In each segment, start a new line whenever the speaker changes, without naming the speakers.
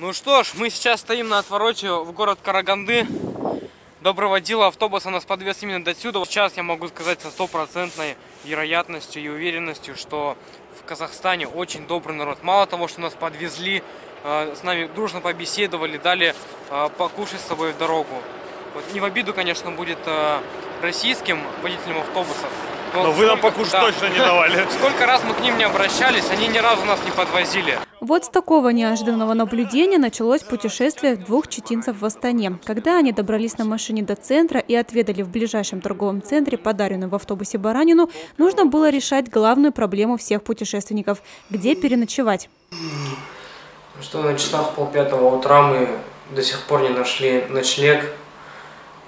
Ну что ж, мы сейчас стоим на отвороте в город Караганды. Добрый водила автобуса нас подвез именно до сюда. Сейчас я могу сказать со стопроцентной вероятностью и уверенностью, что в Казахстане очень добрый народ. Мало того, что нас подвезли, э, с нами дружно побеседовали, дали э, покушать с собой в дорогу. Вот не в обиду, конечно, будет э, российским водителям автобусов.
Но вы нам
сколько-
покушать
да.
точно не давали.
Сколько раз мы к ним не обращались, они ни разу нас не подвозили.
Вот с такого неожиданного наблюдения началось путешествие двух читинцев в Астане. Когда они добрались на машине до центра и отведали в ближайшем торговом центре подаренную в автобусе баранину, нужно было решать главную проблему всех путешественников – где переночевать.
Ну Что на часах полпятого утра мы до сих пор не нашли ночлег,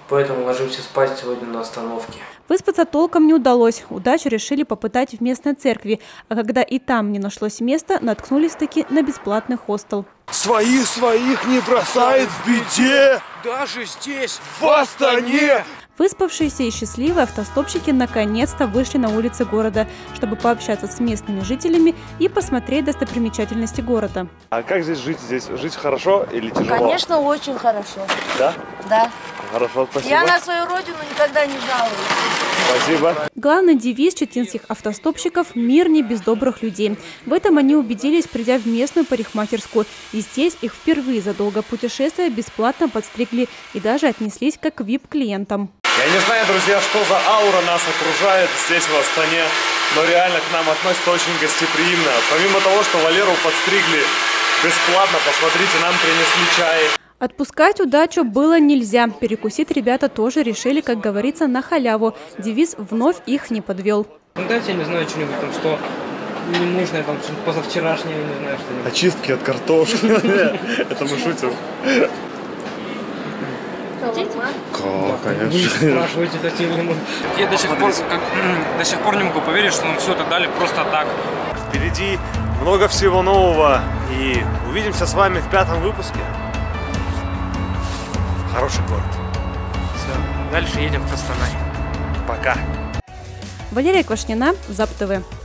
поэтому ложимся спать сегодня на остановке.
Выспаться толком не удалось. Удачу решили попытать в местной церкви. А когда и там не нашлось места, наткнулись таки на бесплатный хостел.
Своих своих не бросает в беде.
Даже здесь,
В Астане.
Выспавшиеся и счастливые автостопщики наконец-то вышли на улицы города, чтобы пообщаться с местными жителями и посмотреть достопримечательности города.
А как здесь жить? Здесь жить хорошо или тяжело?
Конечно, очень хорошо.
Да?
Да.
Хорошо, спасибо.
Я на свою родину никогда не жалуюсь.
Спасибо.
Главный девиз читинских автостопщиков – «Мир не без добрых людей». В этом они убедились, придя в местную парикмахерскую. И здесь их впервые за долгое путешествие бесплатно подстригли и даже отнеслись как вип-клиентам.
Я не знаю, друзья, что за аура нас окружает здесь, в Астане, но реально к нам относятся очень гостеприимно. Помимо того, что Валеру подстригли бесплатно, посмотрите, нам принесли чай.
Отпускать удачу было нельзя. Перекусить ребята тоже решили, как говорится, на халяву. Девиз вновь их не подвел.
Ну дайте, я не знаю, что-нибудь там, что ненужное, там, что-нибудь позавчерашнее, я не знаю, что-нибудь.
Очистки от картошки. Это мы шутим. Как,
спрашиваете такие. Я до сих пор, как, до сих пор не могу поверить, что нам все это дали просто так.
Впереди много всего нового. И увидимся с вами в пятом выпуске. Хороший город.
Все, дальше едем в Костанай.
Пока.
Валерия Квашнина, ЗАП ТВ.